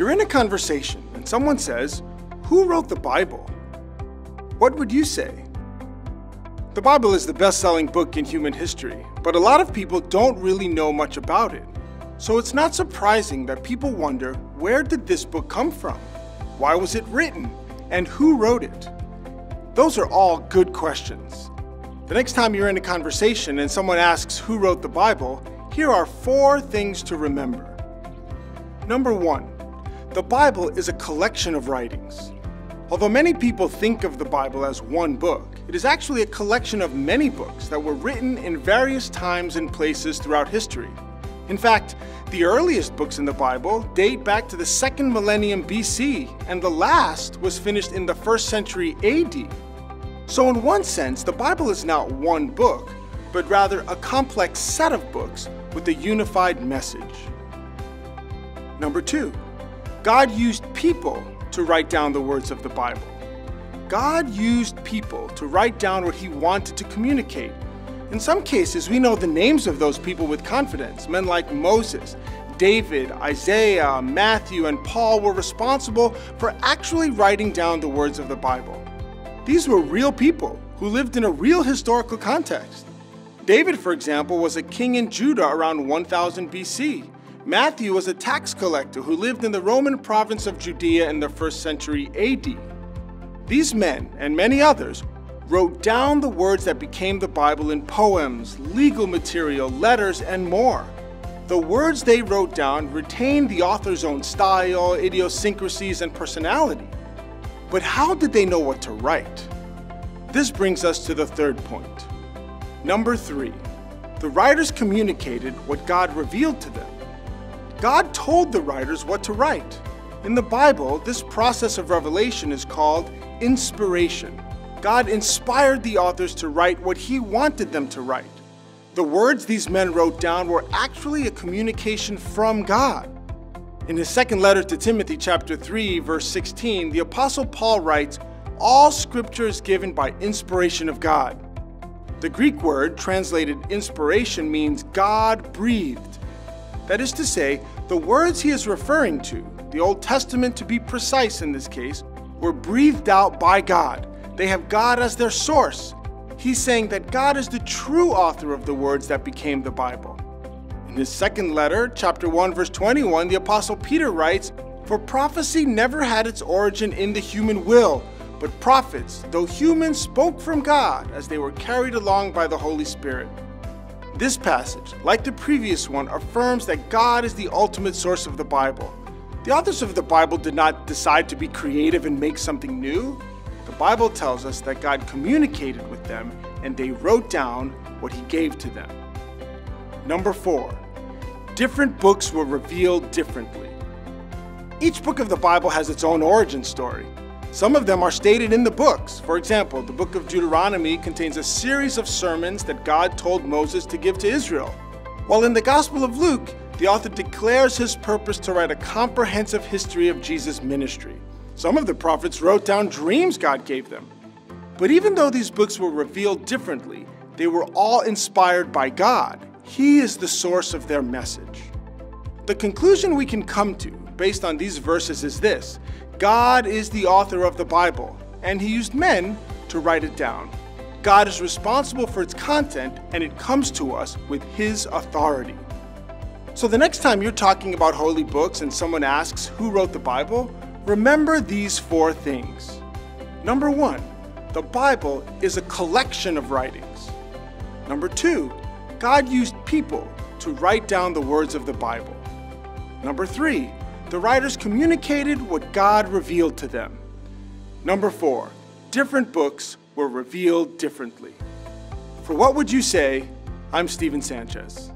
You're in a conversation and someone says, Who wrote the Bible? What would you say? The Bible is the best selling book in human history, but a lot of people don't really know much about it. So it's not surprising that people wonder where did this book come from? Why was it written? And who wrote it? Those are all good questions. The next time you're in a conversation and someone asks who wrote the Bible, here are four things to remember. Number one, the Bible is a collection of writings. Although many people think of the Bible as one book, it is actually a collection of many books that were written in various times and places throughout history. In fact, the earliest books in the Bible date back to the second millennium BC, and the last was finished in the first century AD. So, in one sense, the Bible is not one book, but rather a complex set of books with a unified message. Number two, God used people to write down the words of the Bible. God used people to write down what he wanted to communicate. In some cases, we know the names of those people with confidence. Men like Moses, David, Isaiah, Matthew, and Paul were responsible for actually writing down the words of the Bible. These were real people who lived in a real historical context. David, for example, was a king in Judah around 1000 BC. Matthew was a tax collector who lived in the Roman province of Judea in the first century AD. These men, and many others, wrote down the words that became the Bible in poems, legal material, letters, and more. The words they wrote down retained the author's own style, idiosyncrasies, and personality. But how did they know what to write? This brings us to the third point. Number three, the writers communicated what God revealed to them. God told the writers what to write. In the Bible, this process of revelation is called inspiration. God inspired the authors to write what He wanted them to write. The words these men wrote down were actually a communication from God. In his second letter to Timothy, chapter 3, verse 16, the Apostle Paul writes, All scripture is given by inspiration of God. The Greek word translated inspiration means God breathed. That is to say, the words he is referring to, the Old Testament to be precise in this case, were breathed out by God. They have God as their source. He's saying that God is the true author of the words that became the Bible. In his second letter, chapter 1, verse 21, the Apostle Peter writes, For prophecy never had its origin in the human will, but prophets, though human, spoke from God as they were carried along by the Holy Spirit. This passage, like the previous one, affirms that God is the ultimate source of the Bible. The authors of the Bible did not decide to be creative and make something new. The Bible tells us that God communicated with them and they wrote down what He gave to them. Number four, different books were revealed differently. Each book of the Bible has its own origin story. Some of them are stated in the books. For example, the book of Deuteronomy contains a series of sermons that God told Moses to give to Israel. While in the Gospel of Luke, the author declares his purpose to write a comprehensive history of Jesus' ministry. Some of the prophets wrote down dreams God gave them. But even though these books were revealed differently, they were all inspired by God. He is the source of their message. The conclusion we can come to based on these verses is this God is the author of the Bible, and He used men to write it down. God is responsible for its content, and it comes to us with His authority. So the next time you're talking about holy books and someone asks who wrote the Bible, remember these four things. Number one, the Bible is a collection of writings. Number two, God used people to write down the words of the Bible. Number three, the writers communicated what God revealed to them. Number four, different books were revealed differently. For what would you say? I'm Stephen Sanchez.